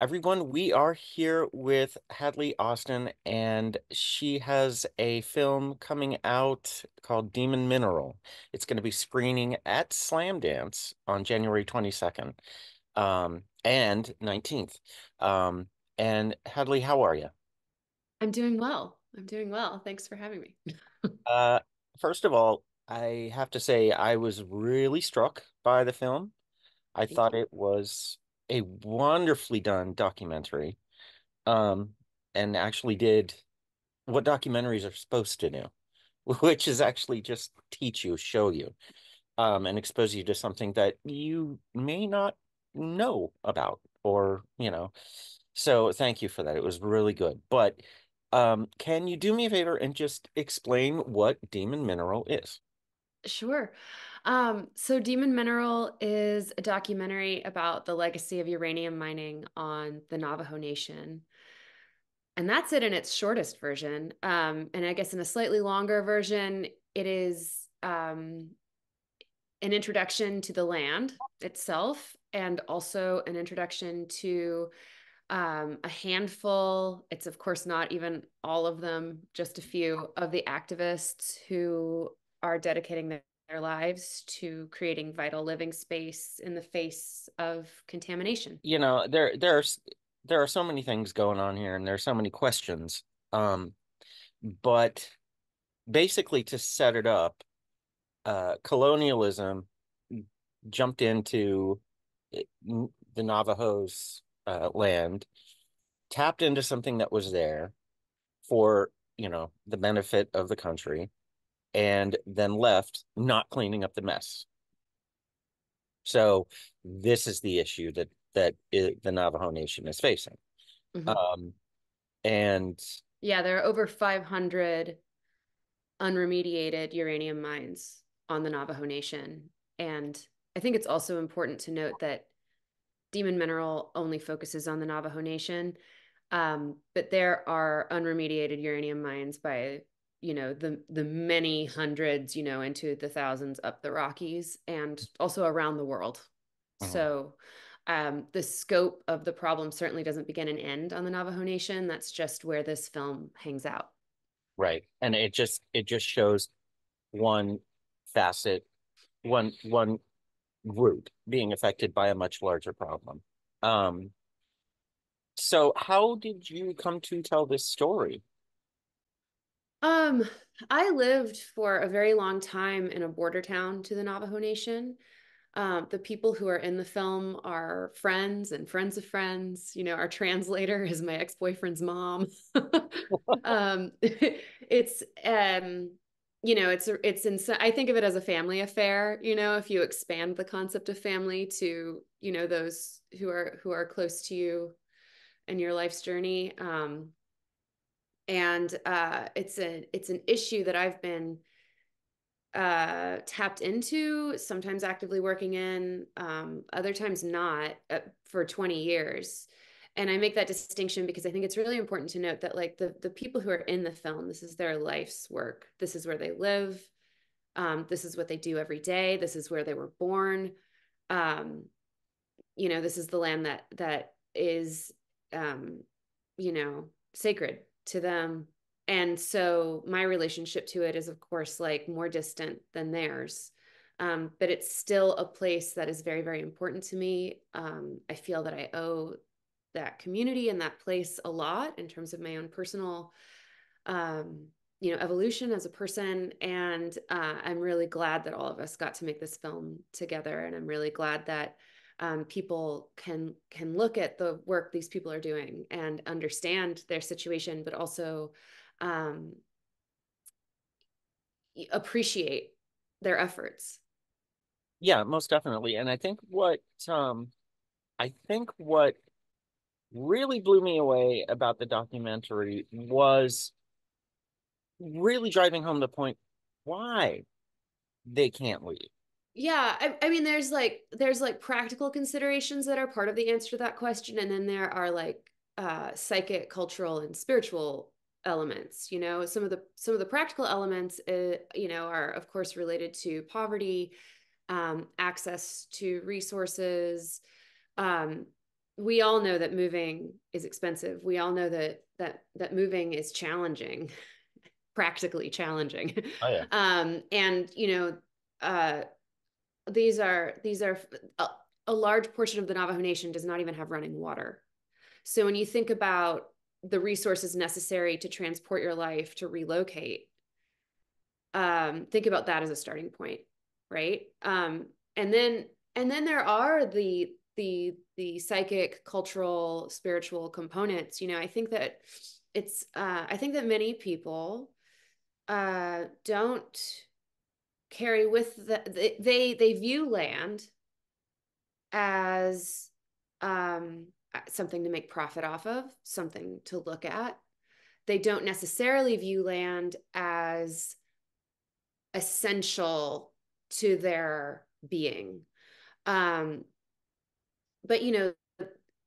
Everyone, we are here with Hadley Austin, and she has a film coming out called Demon Mineral. It's going to be screening at Slamdance on January 22nd um, and 19th. Um, and Hadley, how are you? I'm doing well. I'm doing well. Thanks for having me. Uh, first of all, I have to say I was really struck by the film. I Thank thought you. it was a wonderfully done documentary, um, and actually did what documentaries are supposed to do, which is actually just teach you, show you, um, and expose you to something that you may not know about, or, you know. So thank you for that. It was really good. But um, can you do me a favor and just explain what Demon Mineral is? Sure. Um, so Demon Mineral is a documentary about the legacy of uranium mining on the Navajo Nation. And that's it in its shortest version. Um, and I guess in a slightly longer version, it is um, an introduction to the land itself and also an introduction to um, a handful, it's of course not even all of them, just a few of the activists who are dedicating their, lives to creating vital living space in the face of contamination. You know, there there's there are so many things going on here, and there's so many questions. Um, but basically, to set it up, uh, colonialism jumped into the Navajos' uh, land, tapped into something that was there for, you know, the benefit of the country, and then left not cleaning up the mess. So this is the issue that that it, the Navajo Nation is facing. Mhm. Um, and Yeah, there are over 500 unremediated uranium mines on the Navajo Nation. And I think it's also important to note that Demon Mineral only focuses on the Navajo Nation. Um, but there are unremediated uranium mines by, you know, the the many hundreds, you know, into the thousands up the Rockies and also around the world. Mhm. So um, the scope of the problem certainly doesn't begin and end on the Navajo Nation. That's just where this film hangs out. right, and it just it just shows one facet, one one group being affected by a much larger problem. Um, so how did you come to tell this story? Um, I lived for a very long time in a border town to the Navajo Nation. Um, the people who are in the film are friends and friends of friends. You know, our translator is my ex-boyfriend's mom. um, it's um, you know, it's it's in, I think of it as a family affair, you know, if you expand the concept of family to, you know, those who are who are close to you in your life's journey. Um, and uh, it's a it's an issue that I've been uh, tapped into, sometimes actively working in, um, other times not uh, for 20 years. And I make that distinction because I think it's really important to note that like the the people who are in the film, this is their life's work. This is where they live. Um, this is what they do every day. This is where they were born. Um, you know, this is the land that that is um, you know, sacred to them. And so my relationship to it is, of course, like more distant than theirs. Um, but it's still a place that is very, very important to me. Um, I feel that I owe that community and that place a lot in terms of my own personal, um, you know, evolution as a person. And uh, I'm really glad that all of us got to make this film together. And I'm really glad that um, people can can look at the work these people are doing and understand their situation, but also um, appreciate their efforts. Yeah, most definitely. And I think what um I think what really blew me away about the documentary was really driving home the point why they can't leave. Yeah, I, I mean, there's like there's like practical considerations that are part of the answer to that question, and then there are like uh, psychic, cultural, and spiritual elements. You know, some of the some of the practical elements, uh, you know, are of course related to poverty, um, access to resources, um, we all know that moving is expensive. We all know that that that moving is challenging, practically challenging. Oh yeah. Um, and you know, uh, these are these are a, a large portion of the Navajo Nation does not even have running water. So when you think about the resources necessary to transport your life to relocate, um, think about that as a starting point, right? Um, and then and then there are the the the psychic, cultural, spiritual components. You know, I think that it's uh, I think that many people uh, don't carry with the they they view land as um, something to make profit off of, something to look at. They don't necessarily view land as essential to their being. Um, but you know,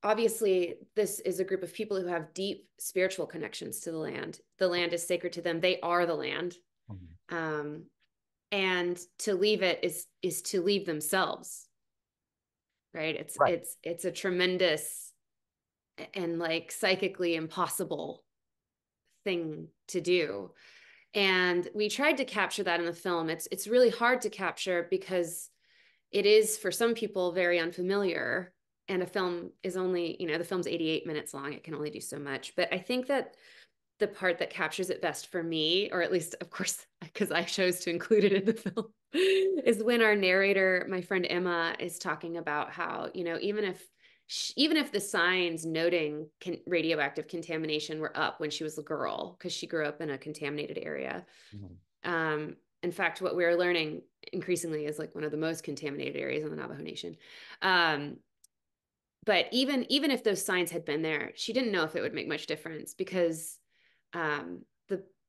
obviously this is a group of people who have deep spiritual connections to the land. The land is sacred to them. They are the land. Mm-hmm. Um, and to leave it is is to leave themselves right? It's right. it's it's a tremendous and like psychically impossible thing to do. And we tried to capture that in the film. It's it's really hard to capture because it is for some people very unfamiliar. And a film is only you know the film's 88 minutes long. It can only do so much. But i think that the part that captures it best for me, or at least, of course, because I chose to include it in the film, is when our narrator, my friend Emma, is talking about how, you know, even if she, even if the signs noting con- radioactive contamination were up when she was a girl, because she grew up in a contaminated area. Mm-hmm. Um, in fact, what we're learning increasingly is like one of the most contaminated areas in the Navajo Nation. Um, but even even if those signs had been there, she didn't know if it would make much difference because um,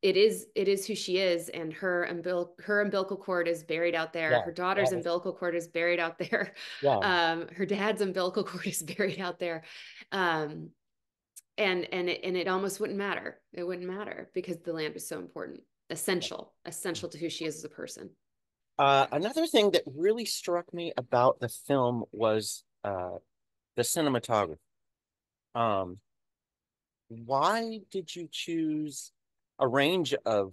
it is it is who she is, and her umbil- her umbilical cord is buried out there. Yeah, her daughter's umbilical cord is buried out there. Yeah. Um, her dad's umbilical cord is buried out there. Um, and and it, and it almost wouldn't matter. It wouldn't matter because the land is so important, essential, essential to who she is as a person. Uh, another thing that really struck me about the film was uh, the cinematography. Um, why did you choose a range of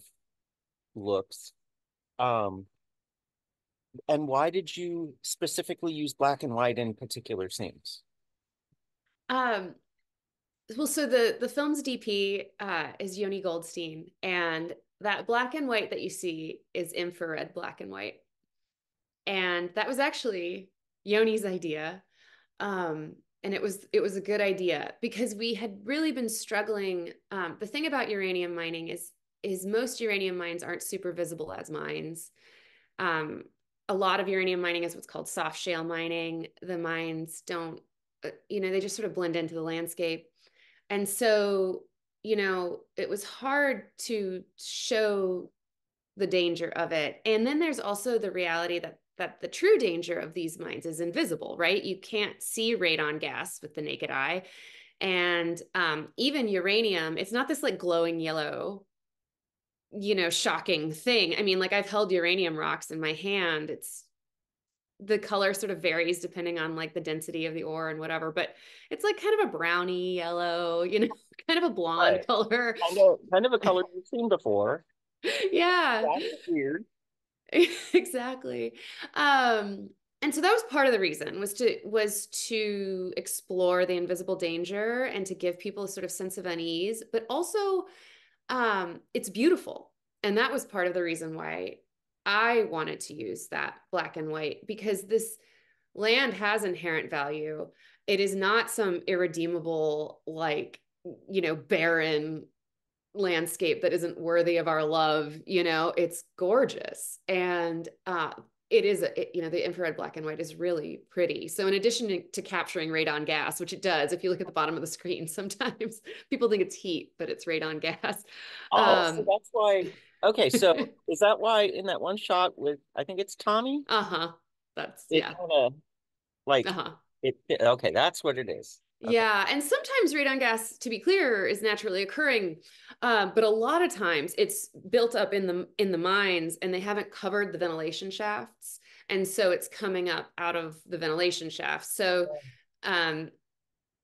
looks? Um, and why did you specifically use black and white in particular scenes? Um, well, so the the film's DP uh, is Yoni Goldstein, and that black and white that you see is infrared black and white, and that was actually Yoni's idea. Um, and it was it was a good idea because we had really been struggling um, the thing about uranium mining is is most uranium mines aren't super visible as mines. Um, a lot of uranium mining is what's called soft shale mining. The mines don't uh, you know they just sort of blend into the landscape. And so you know it was hard to show the danger of it. And then there's also the reality that that the true danger of these mines is invisible, right? You can't see radon gas with the naked eye. And um, even uranium, it's not this like glowing yellow, you know, shocking thing. I mean, like I've held uranium rocks in my hand. It's the color sort of varies depending on like the density of the ore and whatever, but it's like kind of a browny yellow, you know, kind of a blonde right. color. Kind of, kind of a color you've seen before. Yeah. That's weird. exactly. Um, and so that was part of the reason was to was to explore the invisible danger and to give people a sort of sense of unease, but also um, it's beautiful. And that was part of the reason why I wanted to use that black and white because this land has inherent value. It is not some irredeemable, like, you know, barren landscape that isn't worthy of our love you know it's gorgeous. And uh it is it, you know the infrared black and white is really pretty. So in addition to, to, capturing radon gas which it does if you look at the bottom of the screen sometimes people think it's heat but it's radon gas. Oh um, so that's why okay so is that why in that one shot with i think it's tommy? Uh-huh. That's yeah. kind of like uh-huh. it okay that's what it is Okay. Yeah, and sometimes radon gas, to be clear, is naturally occurring, uh, but a lot of times it's built up in the in the mines, and they haven't covered the ventilation shafts, and so it's coming up out of the ventilation shafts. So, um,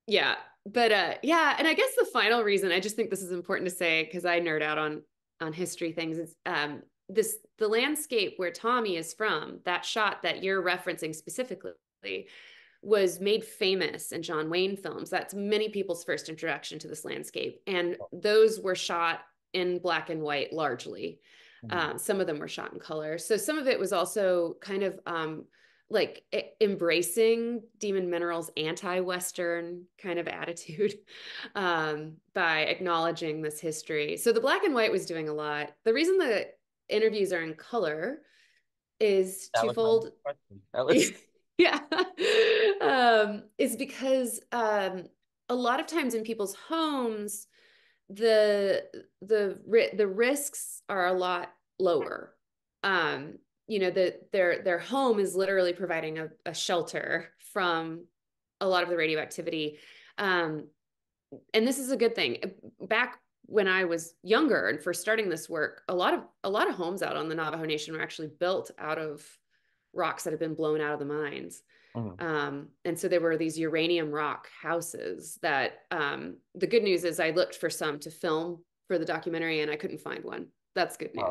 Yeah. But uh yeah, and I guess the final reason I just think this is important to say because I nerd out on on history things is um this the landscape where Tommy is from, that shot that you're referencing specifically was made famous in John Wayne films. That's many people's first introduction to this landscape. And those were shot in black and white largely. Mm-hmm. Um, some of them were shot in color. So some of it was also kind of um, like embracing Demon Minerals anti-Western kind of attitude um, by acknowledging this history. So the black and white was doing a lot. The reason the interviews are in color is that twofold. Was yeah, um, is because um, a lot of times in people's homes, the the the risks are a lot lower. Um, you know that their their home is literally providing a, a, shelter from a lot of the radioactivity. Um, and this is a good thing. Back when i was younger and first starting this work a lot of a lot of homes out on the navajo nation were actually built out of rocks that have been blown out of the mines mm-hmm. um, and so there were these uranium rock houses that um, the good news is i looked for some to film for the documentary and i couldn't find one that's good news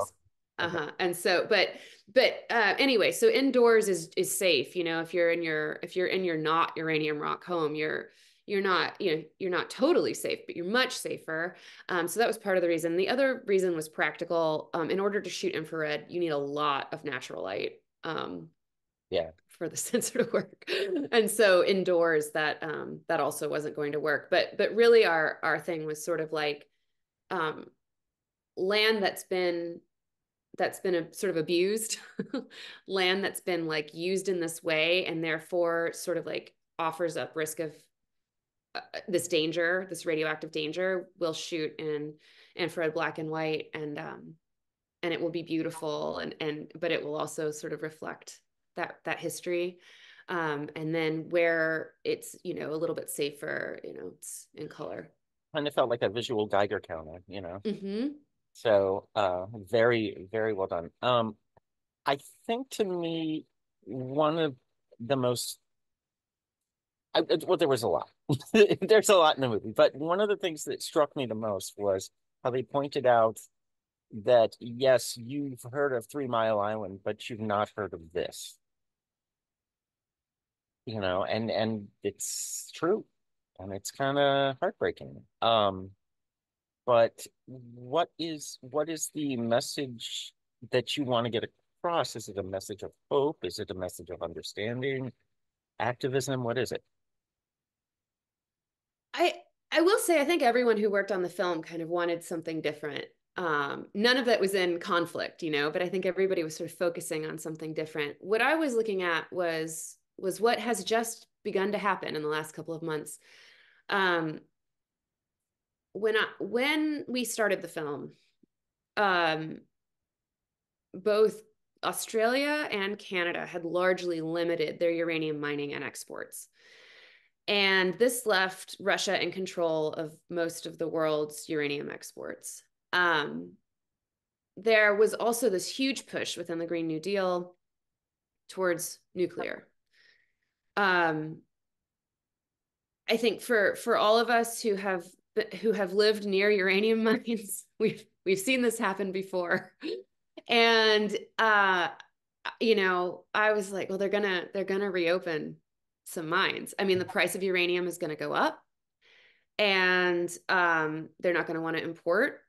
wow. uh-huh and so but but uh, anyway, so indoors is is safe. You know, if you're in your if you're in your not uranium rock home, you're you're not you know you're not totally safe, but you're much safer. Um, so that was part of the reason. The other reason was practical. Um, in order to shoot infrared, you need a lot of natural light. Um, yeah. for the sensor to work. And so indoors that um that also wasn't going to work. But but really our our thing was sort of like um land that's been that's been a, sort of abused land that's been like used in this way and therefore sort of like offers up risk of uh, this danger this radioactive danger will shoot in infrared black and white and um and it will be beautiful and and but it will also sort of reflect that that history um and then where it's you know a little bit safer you know it's in color kind of felt like a visual geiger counter you know mm-hmm. So uh, very, very well done. Um, I think to me, one of the most I, well, there was a lot. There's a lot in the movie, but one of the things that struck me the most was how they pointed out that yes, you've heard of Three Mile Island, but you've not heard of this. You know, and and it's true, and it's kind of heartbreaking. Um, but what is what is the message that you want to get across? Is it a message of hope? Is it a message of understanding, activism? What is it? I I will say I think everyone who worked on the film kind of wanted something different. Um, none of that was in conflict, you know, but I think everybody was sort of focusing on something different. What I was looking at was was what has just begun to happen in the last couple of months. Um, when I when we started the film, um, both Australia and Canada had largely limited their uranium mining and exports. And this left Russia in control of most of the world's uranium exports. Um, there was also this huge push within the Green New Deal towards nuclear. Um, I think for for all of us who have who have lived near uranium mines. We've we've seen this happen before. And uh you know, I was like, well they're going to they're to reopen some mines. I mean, the price of uranium is going to go up and um they're not going to want to import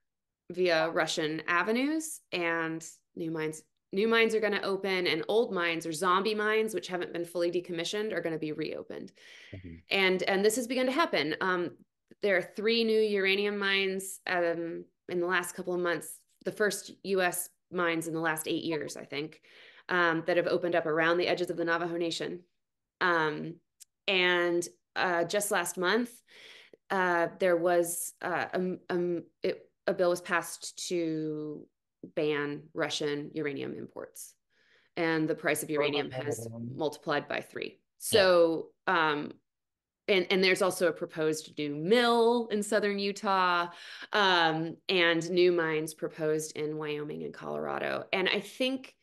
via Russian avenues and new mines new mines are going to open and old mines or zombie mines which haven't been fully decommissioned are going to be reopened mm-hmm. and and this has begun to happen um, there are three new uranium mines um, in the last couple of months. The first U.S. mines in the last eight years, I think, um, that have opened up around the edges of the Navajo Nation. Um, and uh, just last month, uh, there was uh, um, a, it, a bill was passed to ban Russian uranium imports, and the price of uranium has multiplied by three. So um, and, and there's also a proposed new mill in southern Utah um, and new mines proposed in Wyoming and Colorado. And I think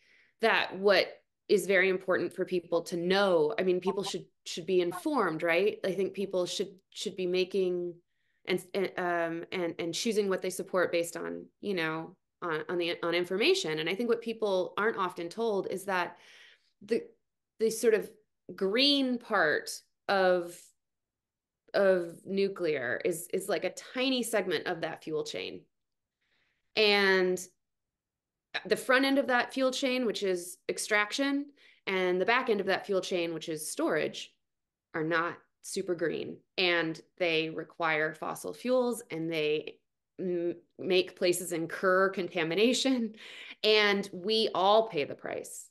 that what is very important for people to know. I mean, people should should be informed, right? I think people should should be making and um and and choosing what they support based on, you know, on on the on information. And I think what people aren't often told is that the the sort of green part of of nuclear is is like a tiny segment of that fuel chain. And the front end of that fuel chain, which is extraction, and the back end of that fuel chain, which is storage, are not super green. And they require fossil fuels and they m- make places incur contamination. And we all pay the price.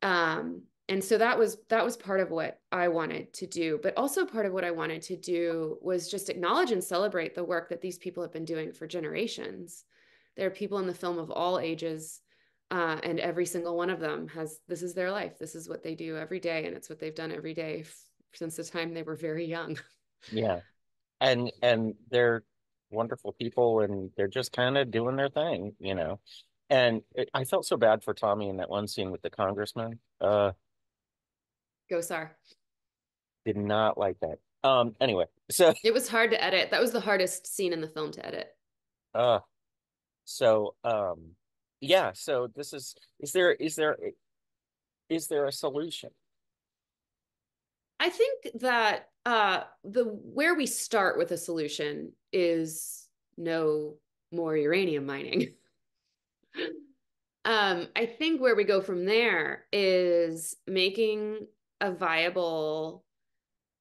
Um, and so that was that was part of what I wanted to do, but also part of what I wanted to do was just acknowledge and celebrate the work that these people have been doing for generations there are people in the film of all ages uh, and every single one of them has this is their life this is what they do every day and it's what they've done every day since the time they were very young. Yeah. And and they're wonderful people and they're just kind of doing their thing you know? And it, i felt so bad for tommy in that one scene with the congressman. Uh gosar did not like that. Um anyway so it was hard to edit. That was the hardest scene in the film to edit. Uh so, um, yeah, so this is, is there, is there, is there a solution? I think that uh, the where we start with a solution is no more uranium mining. um, I think where we go from there is making a viable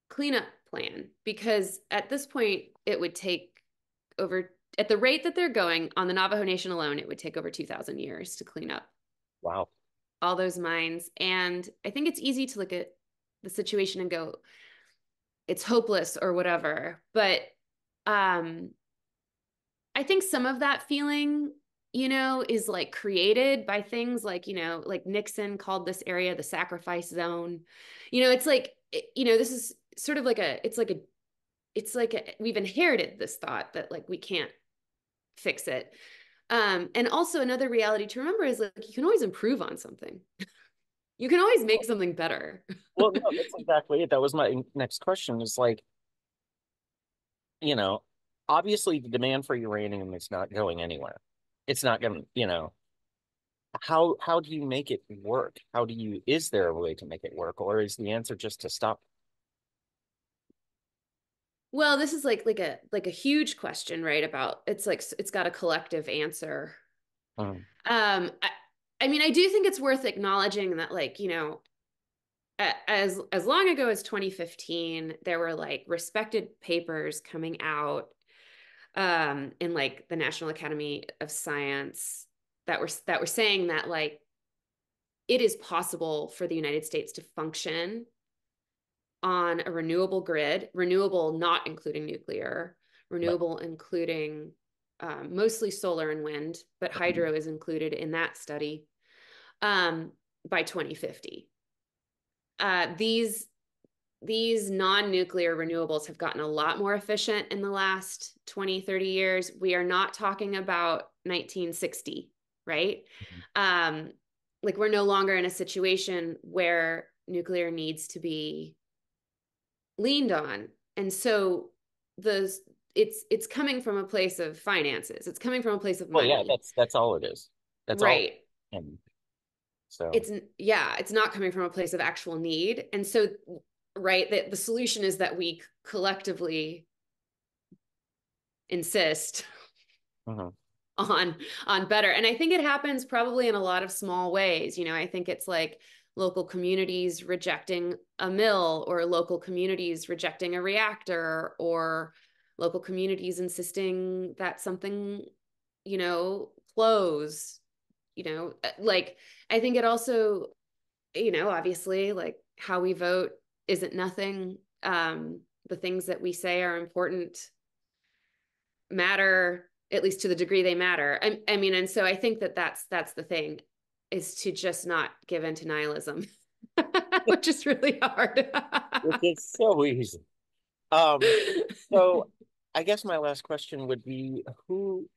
cleanup plan because at this point it would take over at the rate that they're going on the Navajo Nation alone, it would take over 2,000 years to clean up. Wow. All those mines. And I think it's easy to look at the situation and go, it's hopeless or whatever. But um, I think some of that feeling, you know, is like created by things like, you know, like Nixon called this area the sacrifice zone. You know, it's like, you know, this is sort of like a, it's like a, it's like a, we've inherited this thought that like we can't fix it. Um, and also another reality to remember is like you can always improve on something. you can always make something better. well, no, that's exactly it. That was my next question. Is like, you know, obviously the demand for uranium is not going anywhere. It's not going to, you know, how how do you make it work? How do you is there a way to make it work, or is the answer just to stop well, this is like like a like a huge question, right? About it's like it's got a collective answer. Um, um I, I mean, I do think it's worth acknowledging that, like, you know, as as long ago as 2015, there were like respected papers coming out um in like the National Academy of Science that were that were saying that like it is possible for the United States to function on a renewable grid, renewable not including nuclear, renewable right. including um, mostly solar and wind, but hydro is included in that study um, by 2050. Uh, these these non-nuclear renewables have gotten a lot more efficient in the last 20 30 years we are not talking about 1960 right mm-hmm. um like we're no longer in a situation where nuclear needs to be leaned on and so the it's it's coming from a place of finances it's coming from a place of money well yeah that's that's all it is that's right all. and so it's yeah it's not coming from a place of actual need. And so right that the solution is that we collectively insist uh-huh. on on better. And i think it happens probably in a lot of small ways. You know i think it's like local communities rejecting a mill or local communities rejecting a reactor or local communities insisting that something you know close you know uh, like i think it also you know obviously like how we vote isn't nothing um the things that we say are important matter at least to the degree they matter I, I mean and so i think that that's that's the thing is to just not give in to nihilism, which is really hard. it's so easy. Um, so I guess my last question would be who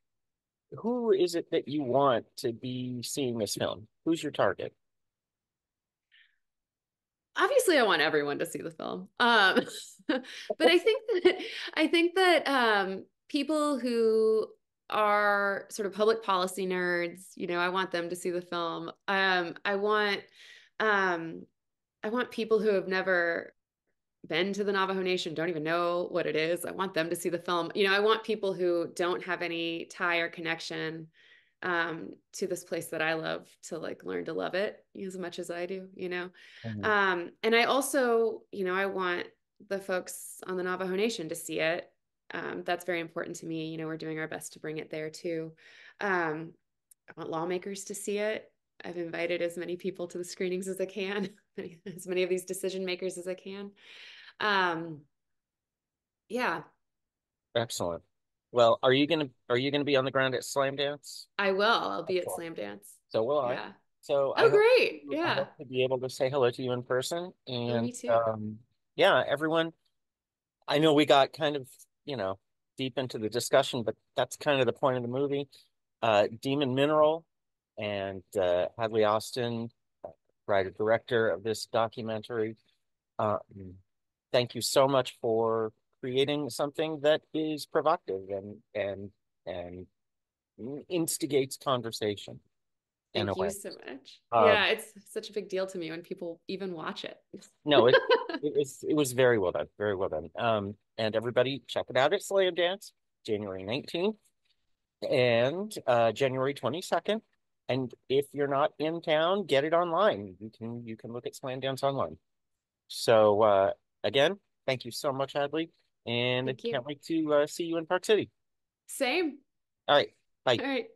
who is it that you want to be seeing this film? Who's your target? obviously I want everyone to see the film. Um, but I think that I think that um, people who are sort of public policy nerds, you know, I want them to see the film. Um, I want um, I want people who have never been to the Navajo Nation, don't even know what it is. I want them to see the film. You know, I want people who don't have any tie or connection um, to this place that I love to like learn to love it as much as I do, you know. Mm-hmm. Um, and I also, you know, I want the folks on the Navajo Nation to see it. Um, that's very important to me. You know, we're doing our best to bring it there too. Um, I want lawmakers to see it. I've invited as many people to the screenings as I can, as many of these decision makers as I can. Um, yeah. Excellent. Well, are you gonna are you gonna be on the ground at Slamdance? I will. I'll be at Slam Dance. So will I. Yeah. So oh, I great! Yeah, to be able to say hello to you in person, and me too. Um, yeah, everyone. I know we got kind of you know deep into the discussion, but that's kind of the point of the movie. Uh, Demon Mineral and uh, Hadley Austin, writer director of this documentary. Um, thank you so much for creating something that is provocative and and and instigates conversation. Thank you so much. Um, yeah, it's such a big deal to me when people even watch it. no, it, it was it was very well done, very well done. Um, and everybody check it out at Slamdance, January nineteenth and uh, January twenty second. And if you're not in town, get it online. You can you can look at Slamdance online. So uh, again, thank you so much, Hadley. And Thank I can't wait to uh, see you in Park City. Same. All right. Bye. All right.